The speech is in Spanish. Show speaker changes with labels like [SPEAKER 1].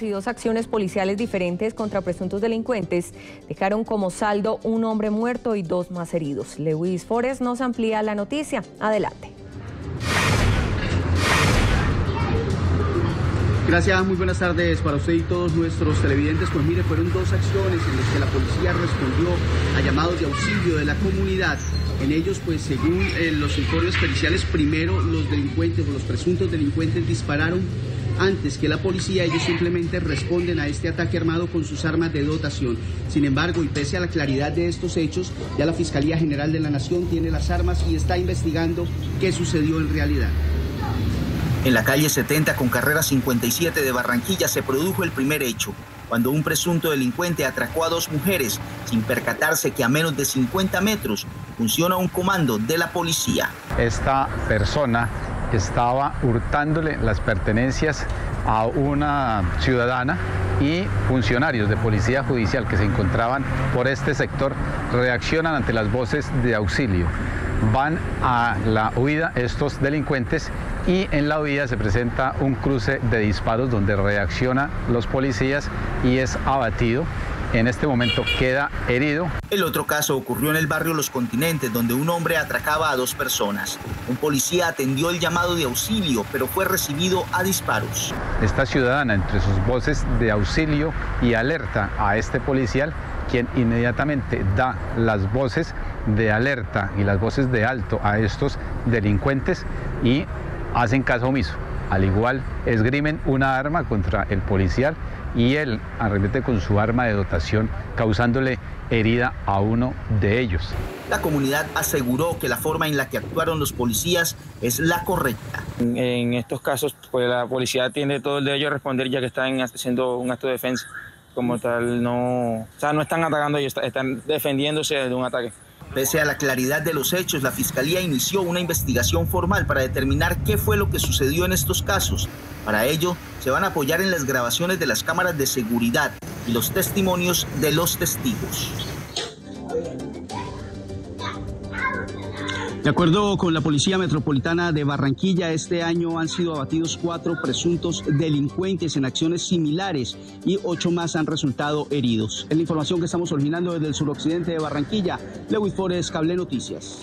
[SPEAKER 1] y dos acciones policiales diferentes contra presuntos delincuentes dejaron como saldo un hombre muerto y dos más heridos. Lewis Forest nos amplía la noticia. Adelante.
[SPEAKER 2] Gracias, muy buenas tardes para usted y todos nuestros televidentes. Pues mire, fueron dos acciones en las que la policía respondió a llamados de auxilio de la comunidad. En ellos, pues según eh, los informes periciales, primero los delincuentes o los presuntos delincuentes dispararon antes que la policía, ellos simplemente responden a este ataque armado con sus armas de dotación. Sin embargo, y pese a la claridad de estos hechos, ya la Fiscalía General de la Nación tiene las armas y está investigando qué sucedió en realidad.
[SPEAKER 3] En la calle 70 con carrera 57 de Barranquilla se produjo el primer hecho, cuando un presunto delincuente atracó a dos mujeres sin percatarse que a menos de 50 metros funciona un comando de la policía.
[SPEAKER 4] Esta persona estaba hurtándole las pertenencias a una ciudadana y funcionarios de policía judicial que se encontraban por este sector reaccionan ante las voces de auxilio. Van a la huida estos delincuentes y en la huida se presenta un cruce de disparos donde reaccionan los policías y es abatido. En este momento queda herido.
[SPEAKER 3] El otro caso ocurrió en el barrio Los Continentes, donde un hombre atracaba a dos personas. Un policía atendió el llamado de auxilio, pero fue recibido a disparos.
[SPEAKER 4] Esta ciudadana, entre sus voces de auxilio y alerta a este policial, quien inmediatamente da las voces de alerta y las voces de alto a estos delincuentes y hacen caso omiso. Al igual, esgrimen una arma contra el policial y él arremete con su arma de dotación, causándole herida a uno de ellos.
[SPEAKER 3] La comunidad aseguró que la forma en la que actuaron los policías es la correcta.
[SPEAKER 5] En estos casos, pues la policía tiene todo el derecho a responder ya que están haciendo un acto de defensa. Como tal, no, o sea, no están atacando ellos, están defendiéndose de un ataque.
[SPEAKER 3] Pese a la claridad de los hechos, la Fiscalía inició una investigación formal para determinar qué fue lo que sucedió en estos casos. Para ello, se van a apoyar en las grabaciones de las cámaras de seguridad y los testimonios de los testigos.
[SPEAKER 2] De acuerdo con la Policía Metropolitana de Barranquilla, este año han sido abatidos cuatro presuntos delincuentes en acciones similares y ocho más han resultado heridos. Es la información que estamos originando desde el suroccidente de Barranquilla. Lewis Forest, Cable Noticias.